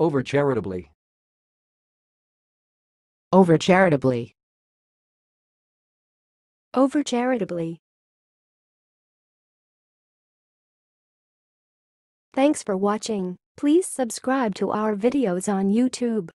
Overcharitably. Overcharitably. Overcharitably. Thanks for watching. Please subscribe to our videos on YouTube.